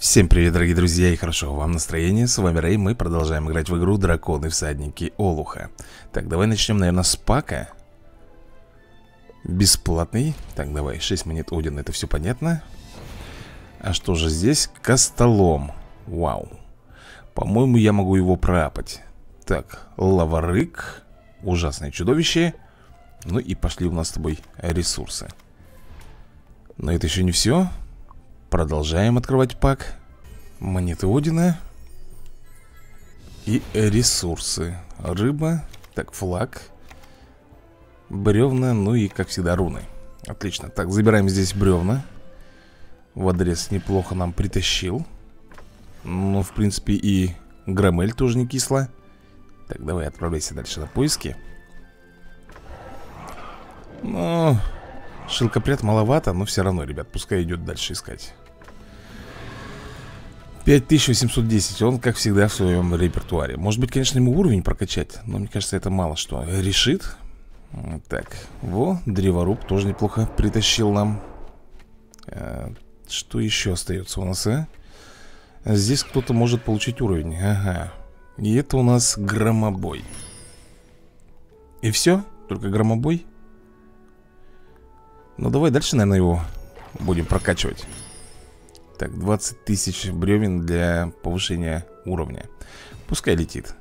Всем привет, дорогие друзья, и хорошо вам настроение. С вами Рэй, мы продолжаем играть в игру Драконы Всадники Олуха. Так, давай начнем, наверное, с пака. Бесплатный. Так, давай, 6 монет Один, это все понятно. А что же здесь? Костолом. Вау. По-моему, я могу его проапать. Так, лаварык. Ужасное чудовище. Ну и пошли у нас с тобой ресурсы. Но это еще не все. Продолжаем открывать пак. Монеты Одина. И ресурсы. Рыба, так, флаг. Бревна, ну и, как всегда, руны. Отлично, так, забираем здесь бревна. Водорез неплохо нам притащил. Ну, в принципе, и громель тоже не кисло Так, давай отправляйся дальше на поиски. Ну, шелкопряд маловато, но все равно, ребят, пускай идет дальше искать 5810, он, как всегда, в своем репертуаре. Может быть, конечно, ему уровень прокачать Но мне кажется, это мало что решит. Так, во, древоруб тоже неплохо притащил нам. А, Что еще остается у нас, а? Здесь кто-то может получить уровень. Ага. И это у нас громобой. И все? Только громобой? Ну, давай дальше, наверное, его будем прокачивать так, 20 тысяч бревен для повышения уровня. Пускай летит.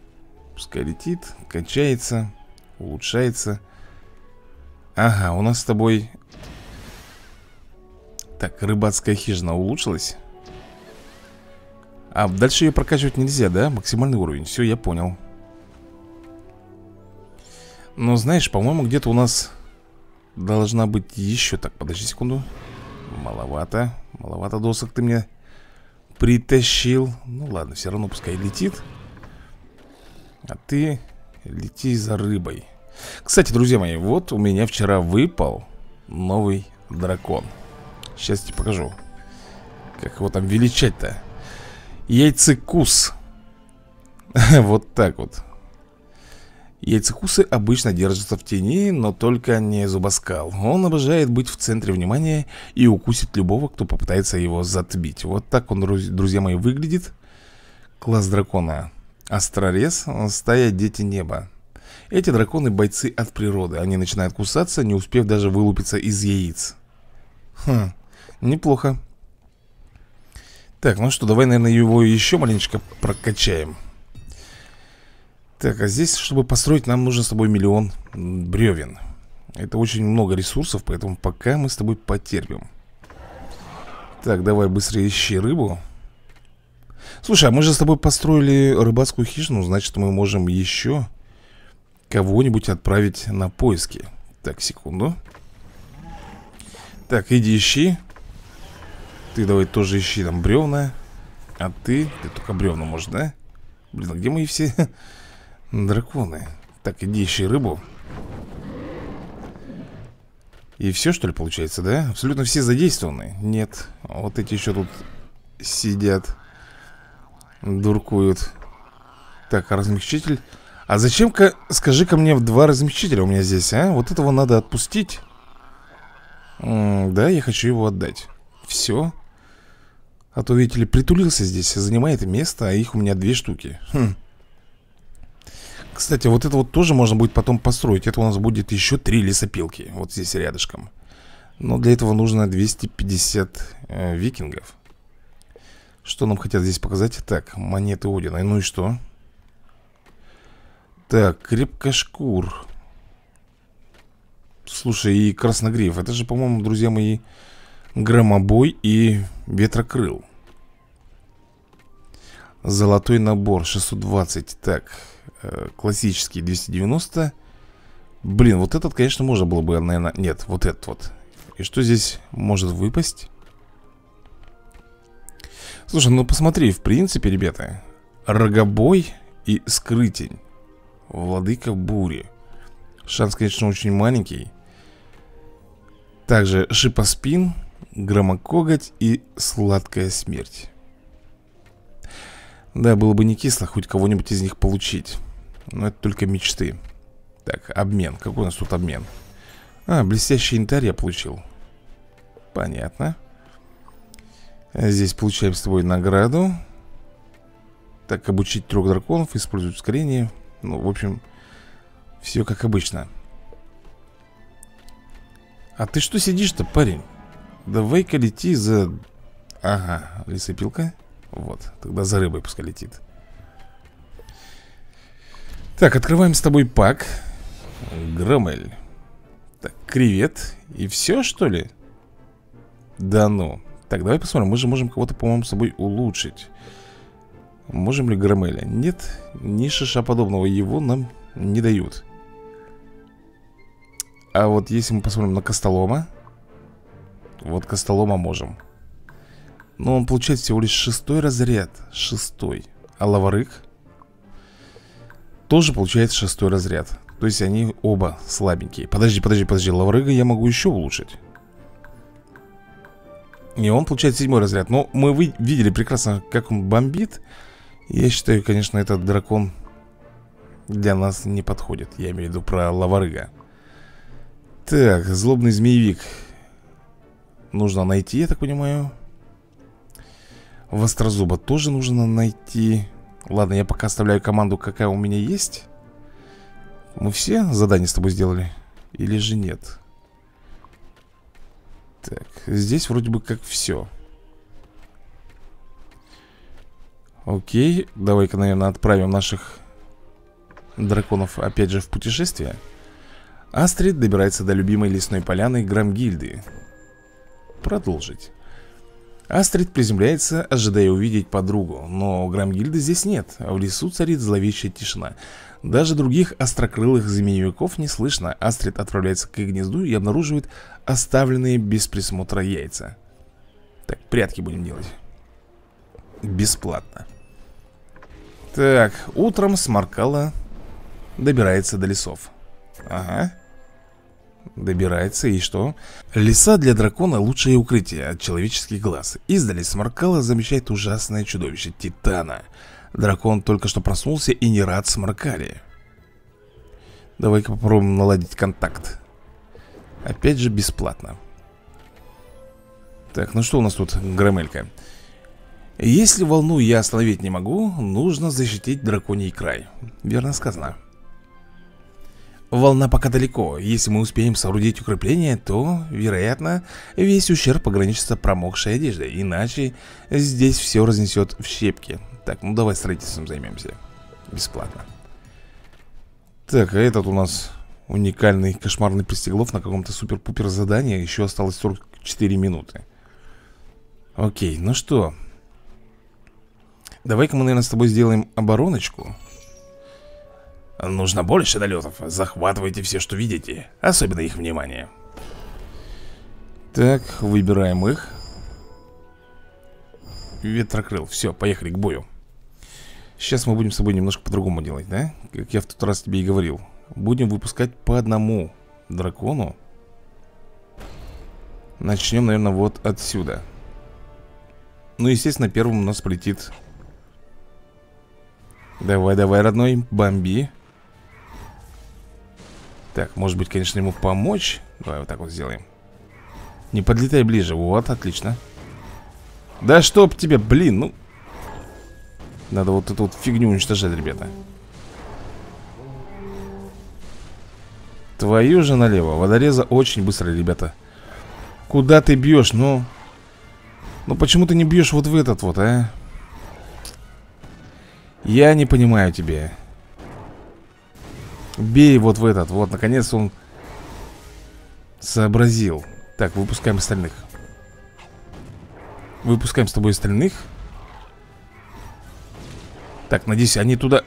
Пускай летит, качается Улучшается. Ага, у нас с тобой Так, рыбацкая хижина улучшилась. А дальше ее прокачивать нельзя, да? Максимальный уровень, все, я понял. Но знаешь, по-моему, где-то у нас Должна быть еще Так, подожди секунду. Маловато Маловато досок ты мне притащил. Ну ладно, все равно пускай летит. А ты лети за рыбой. Кстати, друзья мои, вот у меня вчера выпал новый дракон. Сейчас тебе покажу Как его там величать-то. Яйцекус. Вот так вот Яйцекусы обычно держатся в тени, но только не зубоскал. Он обожает быть в центре внимания и укусит любого, кто попытается его затбить Вот так он, друзья мои, выглядит. Класс дракона. Астрорез, стая Дети Неба. Эти драконы бойцы от природы. Они начинают кусаться, не успев даже вылупиться из яиц. Хм, неплохо. Так, ну что, давай, наверное, его еще маленечко прокачаем так, а здесь, чтобы построить, нам нужно с тобой миллион бревен. Это очень много ресурсов, поэтому пока мы с тобой потерпим. Так, давай быстрее ищи рыбу. Слушай, а мы же с тобой построили рыбацкую хижину Значит, мы можем еще кого-нибудь отправить на поиски. Так, секунду. Так, иди ищи. Ты давай тоже ищи там бревна А ты, ты только бревна можешь, да? Блин, а где мои все Драконы. Так, иди ищи рыбу. И все, что ли, получается, да? Абсолютно все задействованы? Нет Вот эти еще тут сидят Дуркуют. Так, а размягчитель? А зачем-ка, скажи-ка мне, два размягчителя у меня здесь, а? Вот этого надо отпустить. М -м Да, я хочу его отдать. Все А то, видите ли, притулился здесь Занимает место, а их у меня две штуки. Хм кстати, вот это вот тоже можно будет потом построить. Это у нас будет еще три лесопилки Вот здесь рядышком. Но для этого нужно 250 э, викингов. Что нам хотят здесь показать? Так, монеты Одина. Ну и что? Так, крепкошкур. Слушай, и красногриф. Это же, по-моему, друзья мои Громобой и ветрокрыл Золотой набор 620 Так, Э, классический 290 Блин, вот этот, конечно, можно было бы, наверное Нет, вот этот вот. И что здесь может выпасть? Слушай, ну посмотри, в принципе, ребята Рогобой и скрытень Владыка бури. Шанс, конечно, очень маленький. Также шипоспин Громокоготь и сладкая смерть Да, было бы не кисло хоть кого-нибудь из них получить. Но это только мечты. Так, обмен, какой у нас тут обмен? А, блестящий янтарь я получил. Понятно. Здесь получаем с тобой награду. Так, обучить трех драконов, использовать ускорение. Ну, в общем, все как обычно. А ты что сидишь-то, парень? Давай-ка лети за... Ага, лесопилка Вот, тогда за рыбой пускай летит. Так, открываем с тобой пак. Громель. Так, кревет И все, что ли? Да ну. Так, давай посмотрим, мы же можем кого-то, по-моему, с собой улучшить. Можем ли Громеля? Нет, ни шиша подобного его нам не дают. А вот если мы посмотрим на Костолома Вот Костолома можем Но он получает всего лишь шестой разряд. Шестой. А Лаварык Тоже получает шестой разряд. То есть они оба слабенькие. Подожди, подожди, подожди. Лаварыга я могу еще улучшить. И он получает седьмой разряд. Но мы видели прекрасно, как он бомбит. Я считаю, конечно, этот дракон Для нас не подходит. Я имею в виду про Лаварыга. Так, злобный змеевик. Нужно найти, я так понимаю Вострозуба тоже нужно найти. Ладно, я пока оставляю команду, какая у меня есть. Мы все задания с тобой сделали? Или же нет? Так, здесь вроде бы как все Окей, давай-ка, наверное, отправим наших драконов опять же в путешествие. Астрид добирается до любимой лесной поляны Грамгильды. Продолжить Астрид приземляется, ожидая увидеть подругу Но Грамгильды здесь нет А в лесу царит зловещая тишина. Даже других острокрылых змеевиков не слышно. Астрид отправляется к гнезду и обнаруживает оставленные без присмотра яйца. Так, прятки будем делать. Бесплатно. Так, утром Сморкала добирается до лесов. Ага Добирается и что? Леса для дракона лучшее укрытие от человеческих глаз Издали сморкала замечает ужасное чудовище Титана. Дракон только что проснулся и не рад сморкали Давай-ка попробуем наладить контакт. Опять же бесплатно. Так, ну что у нас тут, Громелька? Если волну я остановить не могу, нужно защитить драконий край. Верно сказано Волна пока далеко. Если мы успеем соорудить укрепление, то, вероятно, весь ущерб ограничится промокшей одеждой. Иначе здесь все разнесет в щепки. Так, ну давай строительством займемся. Бесплатно. Так, а этот у нас уникальный кошмарный пристеглов на каком-то супер-пупер задании. Еще осталось 44 минуты. Окей, ну что. Давай-ка мы, наверное, с тобой сделаем обороночку. Нужно больше долетов. Захватывайте все, что видите. Особенно их внимание. Так, выбираем их. Ветрокрыл. Все, поехали к бою. Сейчас мы будем с тобой немножко по-другому делать, да? Как я в тот раз тебе и говорил. Будем выпускать по одному дракону. Начнем, наверное, вот отсюда. Ну, естественно, первым у нас полетит... Давай, давай, родной, бомби. Так, может быть, конечно, ему помочь? Давай вот так вот сделаем. Не подлетай ближе, вот, отлично. Да чтоб тебе, блин, ну. Надо вот эту вот фигню уничтожать, ребята. Твою же налево. Водореза очень быстро, ребята. Куда ты бьешь, ну. Ну почему ты не бьешь вот в этот вот, а? Я не понимаю тебя Бей вот в этот. Вот, наконец он сообразил. Так, выпускаем остальных. Выпускаем с тобой остальных. Так, надеюсь, они туда...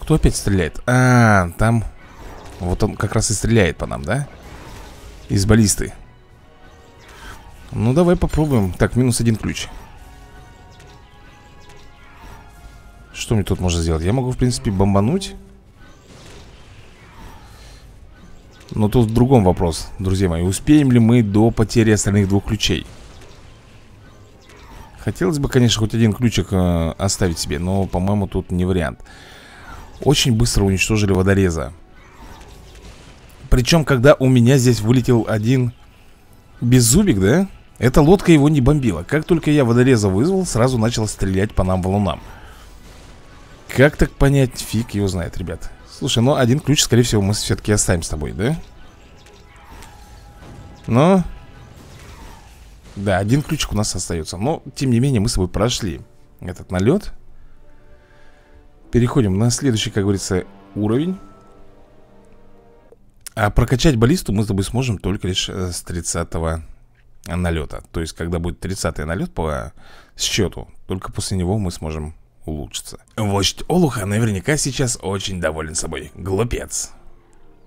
Кто опять стреляет? А, там... Вот он как раз и стреляет по нам, да? Из баллисты. Ну, давай попробуем. Так, минус один ключ. Что мне тут можно сделать? Я могу, в принципе, бомбануть. Но тут в другом вопрос, друзья мои Успеем ли мы до потери остальных двух ключей? Хотелось бы, конечно, хоть один ключик э, оставить себе Но, по-моему, тут не вариант Очень быстро уничтожили водореза Причем, когда у меня здесь вылетел один Беззубик, да? Эта лодка его не бомбила Как только я водореза вызвал, сразу начал стрелять по нам валунам Как так понять? Фиг его знает, ребят Слушай, ну один ключ, скорее всего, мы все-таки оставим с тобой, да? Но... Да, один ключик у нас остается Но, тем не менее, мы с тобой прошли Этот налет Переходим на следующий, как говорится, уровень. А прокачать баллисту мы с тобой сможем только лишь э, с 30 налета То есть, когда будет 30 налет по счету Только после него мы сможем улучшиться Вождь Олуха наверняка сейчас очень доволен собой. Глупец.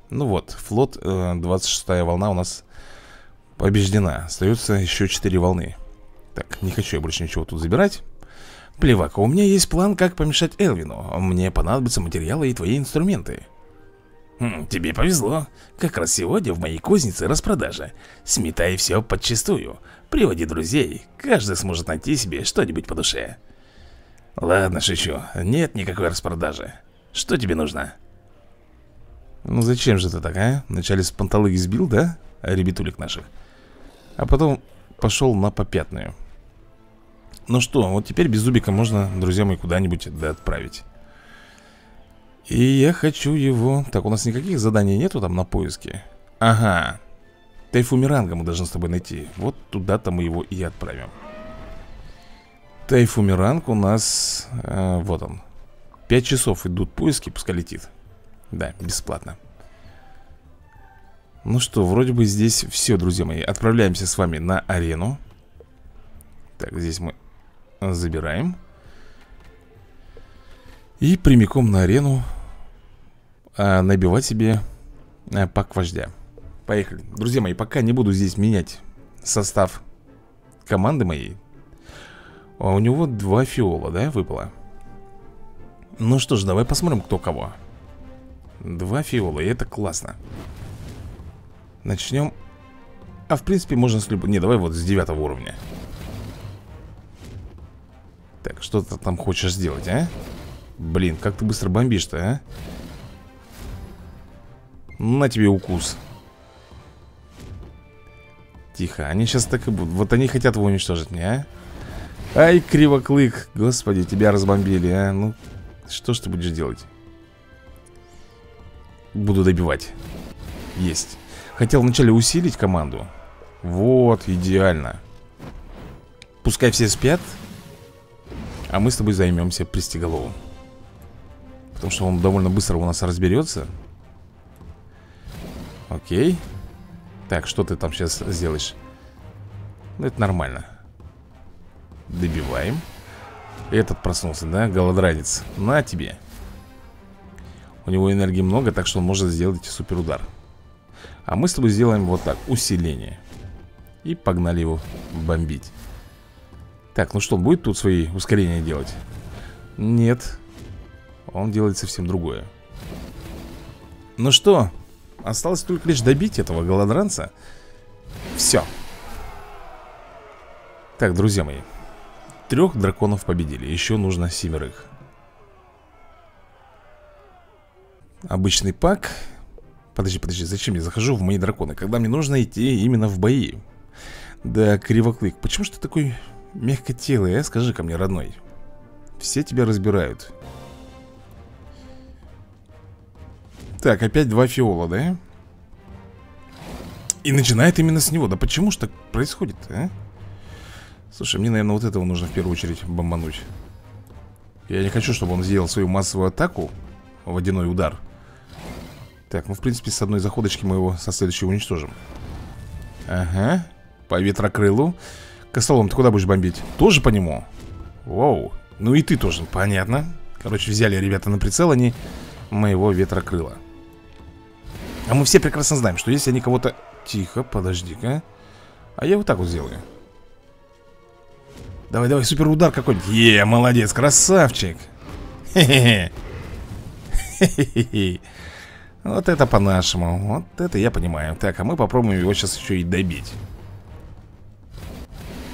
Ну вот, флот, 26 э, волна у нас побеждена. Остается еще 4 волны. Так, не хочу я больше ничего тут забирать. Плевак, у меня есть план, как помешать Элвину. Мне понадобятся материалы и твои инструменты. Хм, Тебе повезло. Как раз сегодня в моей кузнице распродажа. Сметай все подчистую. Приводи друзей. Каждый сможет найти себе что-нибудь по душе Ладно, шучу. Нет никакой распродажи. Что тебе нужно? Ну зачем же ты так, а? Вначале с панталыги сбил, да? Ребятулик наших. А потом пошел на попятную. Ну что, вот теперь без зубика можно, друзья мои, куда-нибудь да, отправить. И я хочу его... Так, у нас никаких заданий нету там на поиске? Ага. Тайфумиранга мы должны с тобой найти. Вот туда-то мы его и отправим Тайфумиранг у нас... Э, вот он. Пять часов идут поиски, пускай летит. Да, бесплатно. Ну что, вроде бы здесь все, друзья мои. Отправляемся с вами на арену. Так, здесь мы Забираем. И прямиком на арену а, Набивать себе а, пак вождя. Поехали. Друзья мои, пока не буду здесь менять состав команды моей а У него два фиола, да, выпало? Ну что ж, давай посмотрим, кто кого Два фиола, и это классно Начнем А в принципе можно с любого... Не, давай вот с девятого уровня так, что ты там хочешь сделать, а? Блин, как ты быстро бомбишь-то, а? На тебе укус Тихо, они сейчас так и будут Вот они хотят его уничтожить мне, а? Ай, кривоклык. Господи, тебя разбомбили, а? Ну, что ж ты будешь делать? Буду добивать. Есть. Хотел вначале усилить команду. Вот, идеально. Пускай все спят а мы с тобой займемся пристеголовым. Потому что он довольно быстро у нас разберется. Окей. Так, что ты там сейчас сделаешь? Ну, это нормально Добиваем. Этот проснулся, да? Голодранец? На тебе. У него энергии много, так что он может сделать суперудар А мы с тобой сделаем вот так Усиление. И погнали его бомбить. Так, ну что, он будет тут свои ускорения делать? Нет. Он делает совсем другое. Ну что, осталось только лишь добить этого голодранца. Все Так, друзья мои Трех драконов победили, еще нужно семерых Обычный пак Подожди, подожди, зачем я захожу в мои драконы Когда мне нужно идти именно в бои Да, Кривоклык, почему же ты такой Мягкотелый, а? Скажи ко мне, родной Все тебя разбирают Так, опять два фиола, да? И начинает именно с него Да почему ж так происходит, а? Слушай, мне, наверное, вот этого нужно в первую очередь бомбануть Я не хочу, чтобы он сделал свою массовую атаку Водяной удар Так, ну, в принципе, с одной заходочки мы его со следующей уничтожим Ага По ветрокрылу Костолом, ты куда будешь бомбить? Тоже по нему? Воу. Ну и ты тоже, понятно. Короче, взяли ребята на прицел они моего ветрокрыла. А мы все прекрасно знаем, что если они кого-то... Тихо, подожди-ка. А я вот так вот сделаю. Давай, давай, супер удар какой-нибудь. Е, молодец, красавчик. Хе-хе-хе. Вот это по-нашему. Вот это я понимаю. Так, а мы попробуем его сейчас еще и добить.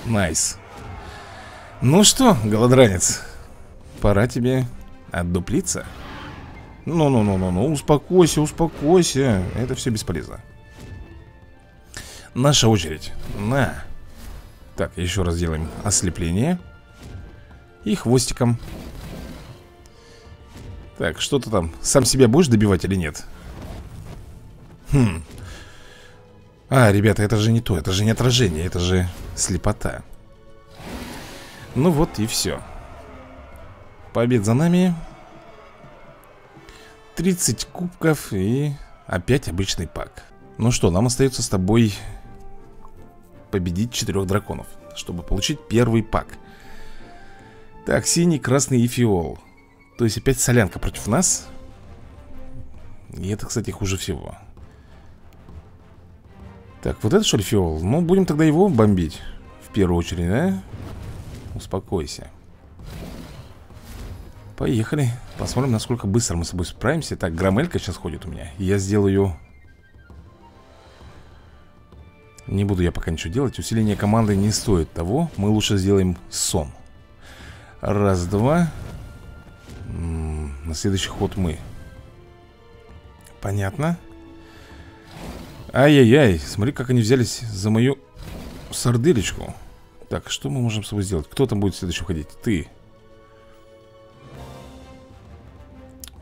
Nice Ну что, голодранец Пора тебе отдуплиться Ну-ну-ну-ну-ну, успокойся, успокойся Это все бесполезно Наша очередь На Так, еще раз делаем ослепление. И хвостиком. Так, что ты там. Сам себя будешь добивать или нет? Хм. А, ребята, это же не то Это же не отражение, это же слепота. Ну вот и все Побед за нами. 30 кубков и опять обычный пак. Ну что, нам остается с тобой победить четырех драконов Чтобы получить первый пак. Так, синий, красный и фиол. То есть опять солянка против нас. И это, кстати, хуже всего. Так, вот это что ли фиол? Ну, будем тогда его бомбить В первую очередь, да? Успокойся. Поехали. Посмотрим, насколько быстро мы с собой справимся. Так, громелька сейчас ходит у меня. Я сделаю... Не буду я пока ничего делать. Усиление команды не стоит того. Мы лучше сделаем сон. Раз, два. М -м, На следующий ход мы. Понятно. Ай-яй-яй Смотри, как они взялись за мою сарделечку Так, что мы можем с собой сделать? Кто там будет следующий ходить? Ты.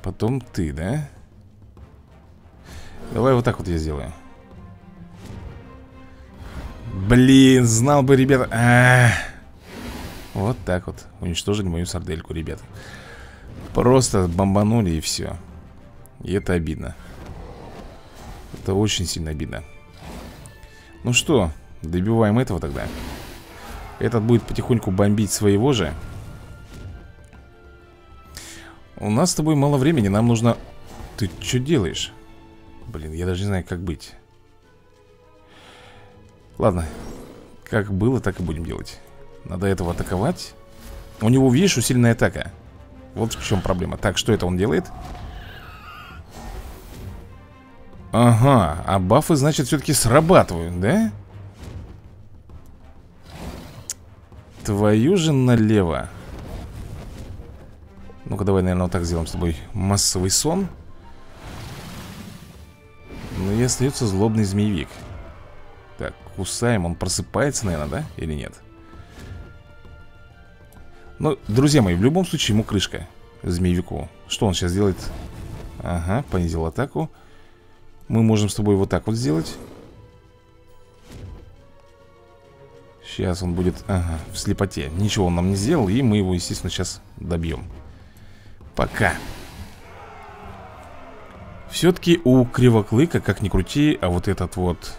Потом ты, да? Давай вот так вот я сделаю Блин, знал бы, ребята. А -а -а. Вот так вот Уничтожили мою сардельку, ребята Просто бомбанули и все И это обидно. Это очень сильно обидно. Ну что, добиваем этого тогда. Этот будет потихоньку бомбить своего же. У нас с тобой мало времени, нам нужно... Ты что делаешь? Блин, я даже не знаю, как быть Ладно Как было, так и будем делать Надо этого атаковать У него, видишь, усиленная атака Вот в чем проблема Так, что это он делает? Ага, а бафы, значит, все-таки срабатывают, да? Твою же налево ну-ка, давай, наверное, вот так сделаем с тобой массовый сон. Ну и остается злобный змеевик. Кусаем. Он просыпается, наверное, да? Или нет? Ну, друзья мои, в любом случае ему крышка Змеевику Что он сейчас делает? Ага, понизил атаку Мы можем с тобой вот так вот сделать Сейчас он будет, ага, в слепоте Ничего он нам не сделал И мы его, естественно, сейчас добьем Пока. Все-таки у Кривоклыка, как ни крути, а вот этот вот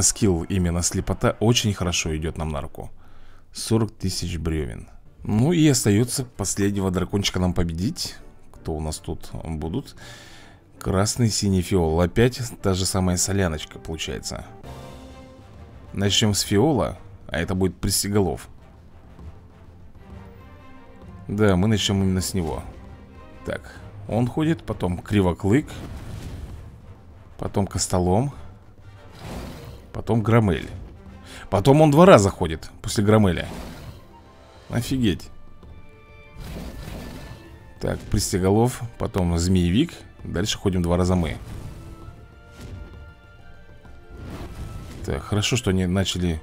скилл именно слепота очень хорошо идет нам на руку. 40 тысяч бревен. Ну и остается последнего дракончика нам победить. Кто у нас тут будут? Красный, синий, фиол. Опять та же самая соляночка получается. Начнем с фиола, а это будет пресеголов. Да, мы начнем именно с него Так, он ходит, потом Кривоклык Потом Костолом Потом Громель. Потом он два раза ходит после Громеля. Офигеть. Так, Пристеголов Потом Змеевик. Дальше ходим два раза мы. Так, хорошо, что они начали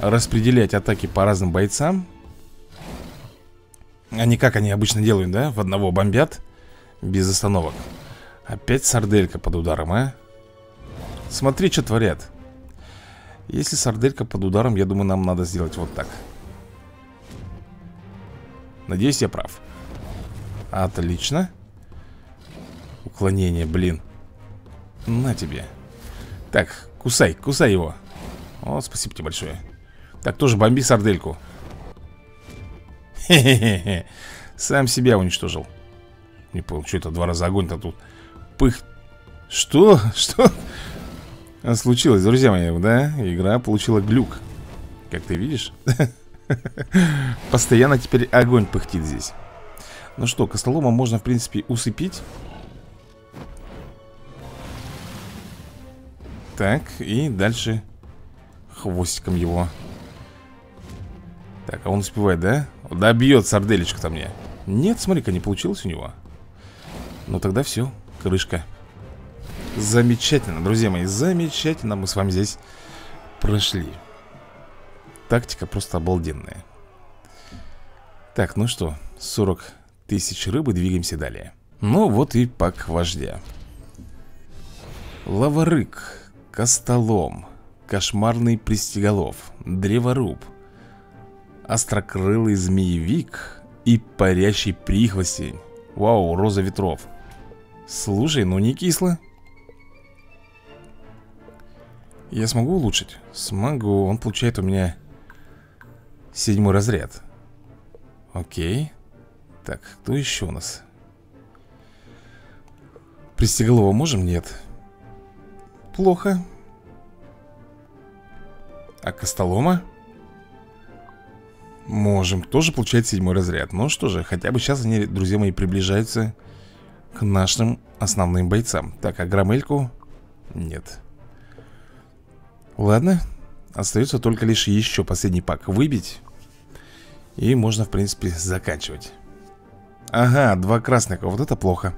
распределять атаки по разным бойцам. А не как они обычно делают, да? В одного бомбят Без остановок. Опять сарделька под ударом, а? Смотри, что творят Если сарделька под ударом, я думаю, нам надо сделать вот так Надеюсь, я прав Отлично Уклонение, блин На тебе Так, кусай, кусай его О, спасибо тебе большое Так, тоже бомби сардельку Хе-хе-хе. Сам себя уничтожил. Не понял, что это два раза огонь-то тут. Пых. Что? Что? Случилось, друзья мои, да? Игра получила глюк. Как ты видишь? Постоянно теперь огонь пыхтит здесь. Ну что, костолома можно, в принципе, усыпить. Так, и дальше хвостиком его. Так, а он успевает, да? Добьет сарделечка-то мне Нет, смотри-ка, не получилось у него Ну тогда все, крышка Замечательно, друзья мои Замечательно мы с вами здесь прошли. Тактика просто обалденная. Так, ну что, 40 тысяч рыбы, двигаемся далее. Ну вот и пак вождя. Лаварык, Костолом, Кошмарный Пристеголов, Древоруб Острокрылый Змеевик и Парящий Прихвостень. Вау, Роза Ветров. Слушай, ну не кисло Я смогу улучшить? Смогу, он получает у меня Седьмой разряд Окей Так, кто еще у нас? Пристеголова можем? Нет Плохо А Костолома? Можем, тоже получает седьмой разряд Ну что же, хотя бы сейчас они, друзья мои, приближаются К нашим основным бойцам Так, а Громельку? Нет Ладно Остается только лишь еще последний пак выбить. И можно, в принципе, заканчивать. Ага, два красных, вот это плохо.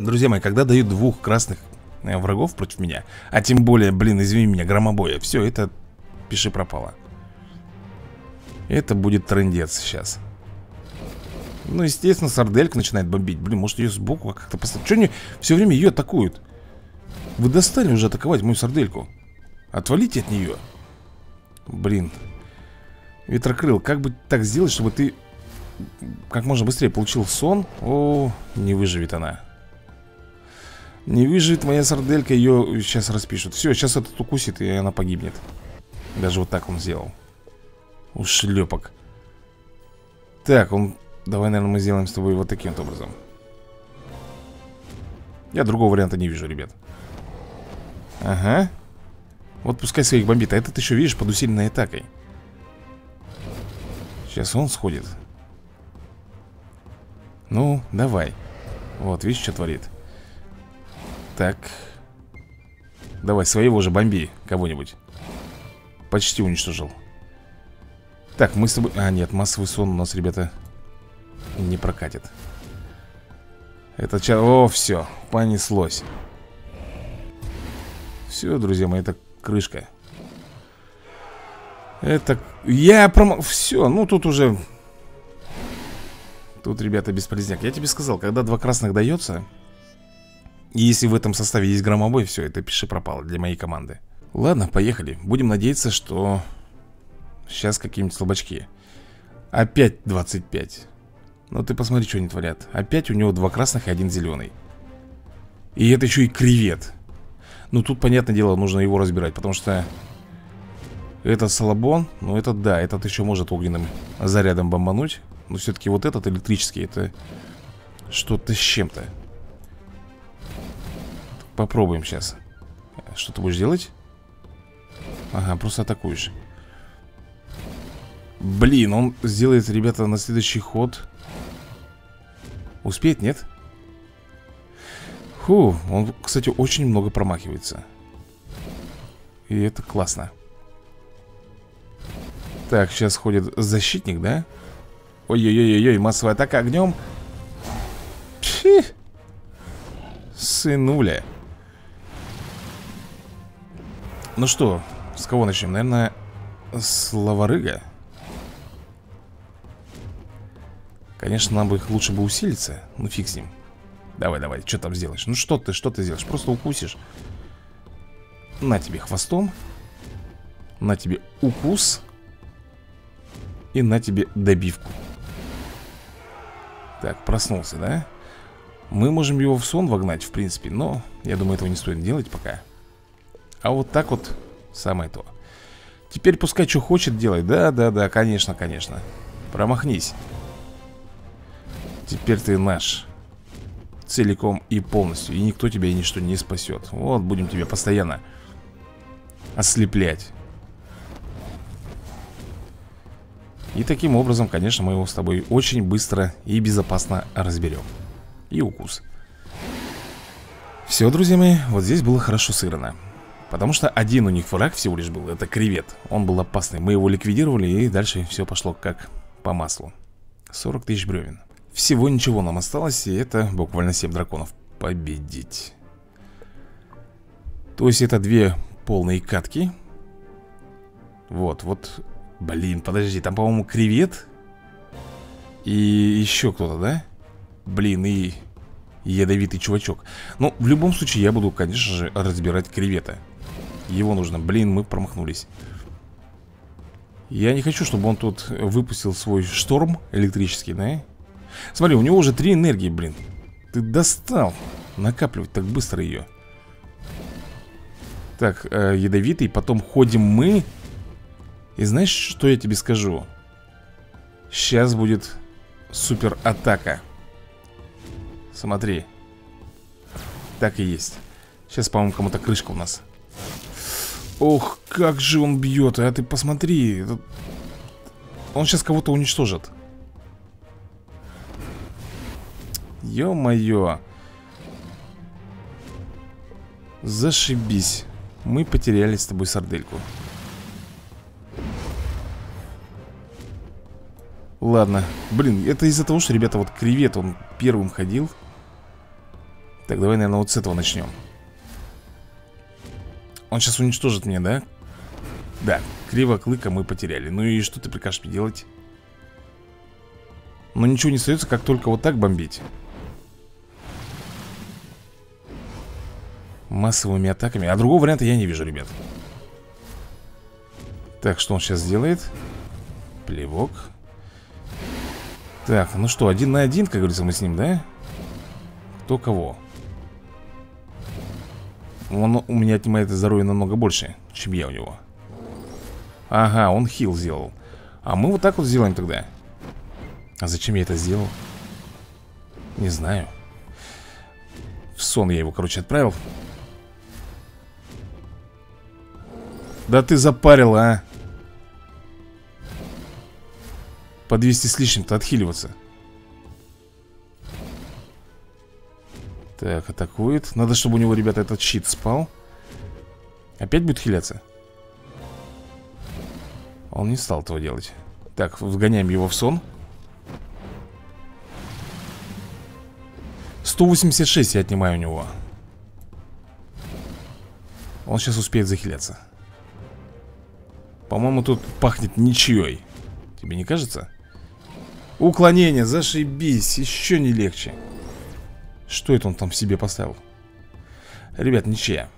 Друзья мои, когда дают двух красных э, врагов против меня А тем более, блин, извини меня, громобоя Все, это пиши пропало. Это будет трендец сейчас. Ну, естественно, сарделька начинает бомбить. Блин, может ее сбоку как-то поставить Что они все время ее атакуют? Вы достали уже атаковать мою сардельку? Отвалите от нее. Блин. Ветрокрыл, как бы так сделать, чтобы ты Как можно быстрее получил сон? О, не выживет она. Не выживет моя сарделька Ее сейчас распишут. Все, сейчас этот укусит и она погибнет. Даже вот так он сделал. Ушлепок Так, он Давай, наверное, мы сделаем с тобой вот таким вот образом. Я другого варианта не вижу, ребят Ага. Вот пускай своих бомбит А этот еще, видишь, под усиленной атакой. Сейчас он сходит. Ну, давай. Вот, видишь, что творит? Так. Давай, своего же бомби Кого-нибудь. Почти уничтожил. Так, мы с тобой... А, нет, массовый сон у нас, ребята Не прокатит. Это ча... О, все, понеслось Все, друзья мои, это крышка. Это... Я пром... Все, ну тут уже... Тут, ребята, бесполезняк. Я тебе сказал, когда два красных дается И если в этом составе есть громобой Все, это пиши пропало для моей команды. Ладно, поехали. Будем надеяться, что... Сейчас какие-нибудь слабачки. Опять 25 Ну ты посмотри, что они творят. Опять у него два красных и один зеленый И это еще и кревет ну, тут, понятное дело, нужно его разбирать Потому что этот салабон Ну, этот, да, этот еще может огненным зарядом бомбануть Но все-таки вот этот электрический Это что-то с чем-то Попробуем сейчас Что ты будешь делать? Ага, просто атакуешь Блин, он сделает, ребята, на следующий ход Успеет, нет? Фу, он, кстати, очень много промахивается И это классно Так, сейчас ходит защитник, да? Ой-ой-ой-ой, массовая атака огнем Пши! Сынуля Ну что, с кого начнем? Наверное, с лаварыга Конечно, нам бы их лучше бы усилиться Ну фиг с ним Давай, давай, что там сделаешь? Ну что ты, что ты сделаешь? Просто укусишь. На тебе хвостом На тебе укус И на тебе добивку. Так, проснулся, да? Мы можем его в сон вогнать, в принципе Но, я думаю, этого не стоит делать пока. А вот так вот самое то. Теперь пускай что хочет делать. Да, да, да, конечно, конечно. Промахнись. Теперь ты наш целиком и полностью И никто тебя и ничто не спасет. Вот, будем тебя постоянно ослеплять. И таким образом, конечно, мы его с тобой очень быстро и безопасно разберем. И укус. Все, друзья мои, вот здесь было хорошо сыграно. Потому что один у них враг всего лишь был, это кревет. Он был опасный, мы его ликвидировали и дальше все пошло как по маслу. 40 тысяч бревен всего ничего нам осталось, и это буквально 7 драконов победить. То есть это две полные катки. Вот, вот Блин, подожди, там, по-моему, кревет И еще кто-то, да? Блин, и ядовитый чувачок Ну, в любом случае, я буду, конечно же, разбирать кревета Его нужно, блин, мы промахнулись Я не хочу, чтобы он тут выпустил свой шторм электрический, да? Смотри, у него уже три энергии, блин. Ты достал. Накапливать так быстро ее Так, э, ядовитый, потом ходим мы. И знаешь, что я тебе скажу? Сейчас будет супер атака Смотри. Так и есть. Сейчас, по-моему, кому-то крышка у нас. Ох, как же он бьет А ты посмотри. Он сейчас кого-то уничтожит Ё-моё. Зашибись. Мы потеряли с тобой сардельку. Ладно, блин, это из-за того, что, ребята, вот кревет, он первым ходил. Так, давай, наверное, вот с этого начнем. Он сейчас уничтожит меня, да? Да, криво-клыка мы потеряли. Ну и что ты прикажешь мне делать? Ну ничего не остается, как только вот так бомбить Массовыми атаками А другого варианта я не вижу, ребят Так, что он сейчас сделает? Плевок так, ну что, один на один, как говорится, мы с ним, да? Кто кого? Он у меня отнимает здоровье намного больше, чем я у него Ага, он хил сделал А мы вот так вот сделаем тогда А зачем я это сделал? Не знаю В сон я его, короче, отправил Да ты запарил, а? По 200 с лишним-то отхиливаться. Так, атакует. Надо, чтобы у него, ребята, этот щит спал. Опять будет хиляться? Он не стал этого делать. Так, вгоняем его в сон. 186 я отнимаю у него. Он сейчас успеет захиляться По-моему, тут пахнет ничьей. Тебе не кажется? Уклонение, зашибись, еще не легче. Что это он там себе поставил? Ребят, ничья.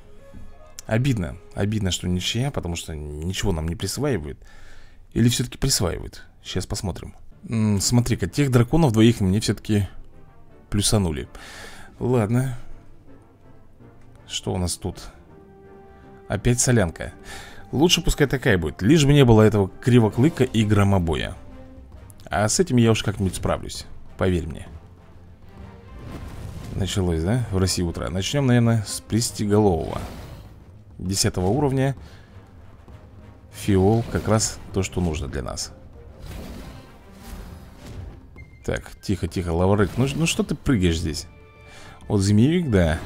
Обидно, обидно, что ничья Потому что ничего нам не присваивают. Или все-таки присваивают? Сейчас посмотрим. Смотри-ка, тех драконов двоих мне все-таки Плюсанули. Ладно. Что у нас тут? Опять солянка Лучше пускай такая будет Лишь бы не было этого кривоклыка и громобоя. А с этим я уж как-нибудь справлюсь Поверь мне. Началось, да? В России утро. Начнем, наверное, с пристиголового. Десятого уровня. Фиол как раз то, что нужно для нас. Так, тихо-тихо, лаврык ну, ну что ты прыгаешь здесь? Вот змеевик, да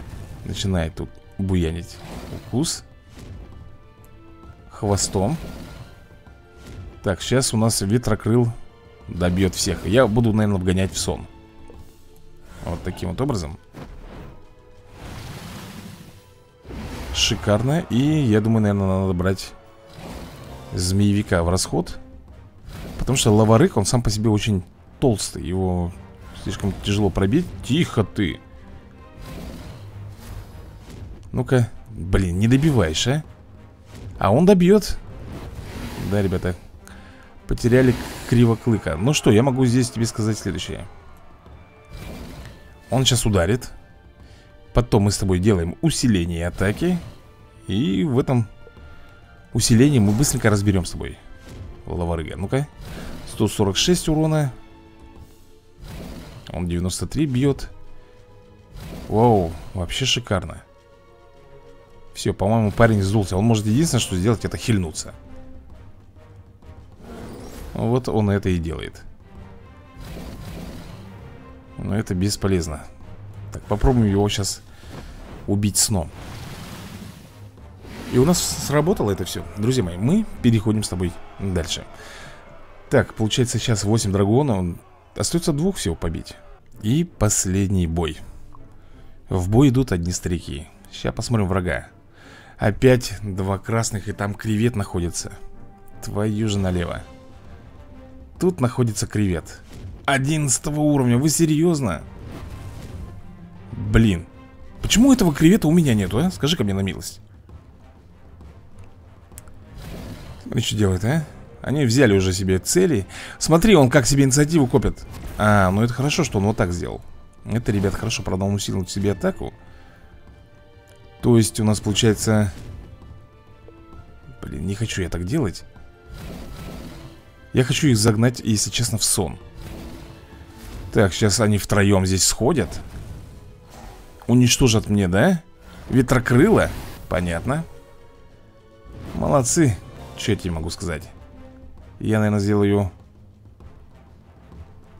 Начинает тут буянить. Укус Хвостом. Так, сейчас у нас ветрокрыл Добьет всех. Я буду, наверное, вгонять в сон. Вот таким вот образом. Шикарно. И я думаю, наверное, надо брать Змеевика в расход. Потому что лаварык, он сам по себе очень толстый. Его слишком тяжело пробить. Тихо ты! Ну-ка Блин, не добиваешь, а? А он добьет. Да, ребята Потеряли кривоклыка Ну что, я могу здесь тебе сказать следующее. Он сейчас ударит. Потом мы с тобой делаем усиление атаки. И в этом усилении мы быстренько разберем с тобой Лаварыга, ну-ка. 146 урона. Он 93 бьет. Вау, вообще шикарно Все, по-моему, парень сдулся. Он может единственное, что сделать, это хильнуться. Вот он это и делает. Но это бесполезно. Так, попробуем его сейчас убить сном. И у нас сработало это все Друзья мои, мы переходим с тобой дальше. Так, получается сейчас 8 драгона. Остается двух всего побить. И последний бой. В бой идут одни старики. Сейчас посмотрим врага Опять два красных и там кревет находится. Твою же налево. Тут находится кревет. 11 уровня, вы серьезно? Блин. Почему этого кревета у меня нету, а? Скажи-ка мне на милость. Смотри, что делает, а? Они взяли уже себе цели. Смотри, он как себе инициативу копит. А, ну это хорошо, что он вот так сделал. Это, ребят, хорошо, правда, он усилил себе атаку То есть у нас получается Блин, не хочу я так делать. Я хочу их загнать, если честно, в сон. Так, сейчас они втроем здесь сходят. Уничтожат мне, да? Ветрокрыло? Понятно. Молодцы. Что я тебе могу сказать? Я, наверное, сделаю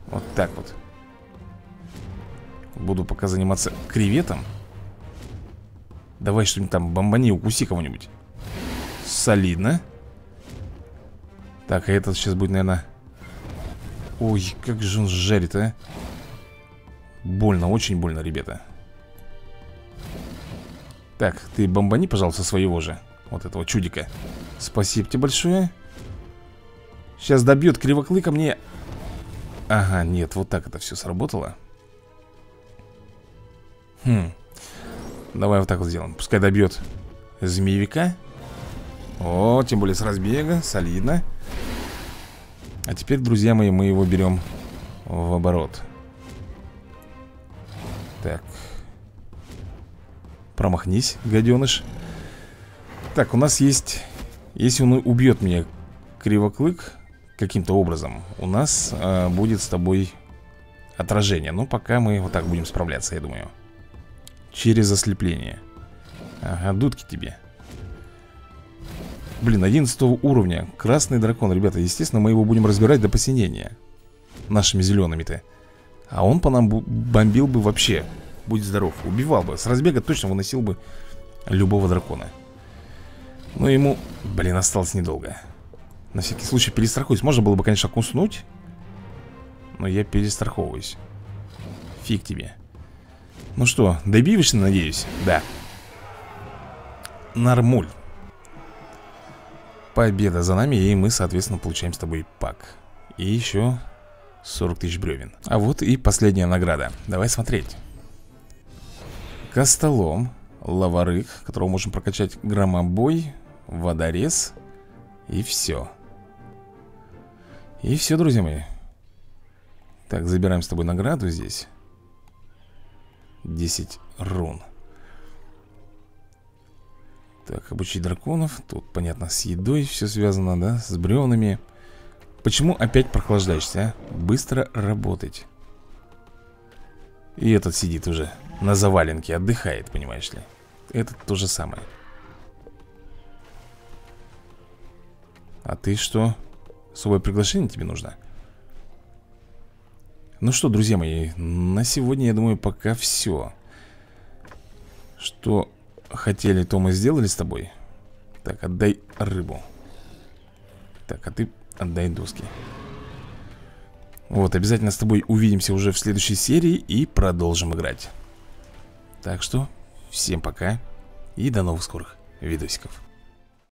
Вот так вот. Буду пока заниматься креветом Давай что-нибудь там бомбани, укуси кого-нибудь. Солидно. Так, а этот сейчас будет, наверное Ой, как же он жарит, а. Больно, очень больно, ребята. Так, ты бомбани, пожалуйста, своего же. Вот этого чудика. Спасибо тебе большое. Сейчас добьет кривоклыка мне. Ага, нет, вот так это все сработало. Хм Давай вот так вот сделаем. Пускай добьет змеевика. О, тем более с разбега, солидно. А теперь, друзья мои, мы его берем в оборот. Так. Промахнись, гаденыш. Так, у нас есть Если он убьет меня кривоклык Каким-то образом У нас э, будет с тобой Отражение. Но пока мы вот так будем справляться, я думаю Через ослепление. Ага, дудки тебе. Блин, 11 уровня. Красный дракон, ребята, естественно, мы его будем разбирать до посинения. Нашими зелеными-то А он по нам бомбил бы вообще. Будь здоров, убивал бы. С разбега точно выносил бы любого дракона. Но ему, блин, осталось недолго. На всякий случай перестрахуюсь. Можно было бы, конечно, куснуть Но я перестраховываюсь. Фиг тебе Ну что, добивишься, надеюсь? Да. Нормуль. Победа за нами, и мы, соответственно, получаем с тобой пак. И еще 40 тысяч бревен. А вот и последняя награда. Давай смотреть. Костолом Лаварык, которого можем прокачать Громобой Водорез И все И все, друзья мои. Так, забираем с тобой награду здесь 10 рун так, обучить драконов Тут, понятно, с едой все связано, да? С бревнами Почему опять прохлаждаешься, а? Быстро работать И этот сидит уже на заваленке Отдыхает, понимаешь ли Этот то же самое А ты что? Особое приглашение тебе нужно? Ну что, друзья мои, на сегодня, я думаю, пока все Что хотели, то мы сделали с тобой. Так, отдай рыбу. Так, а ты отдай доски. Вот, обязательно с тобой увидимся уже в следующей серии И продолжим играть. Так что, всем пока И до новых скорых видосиков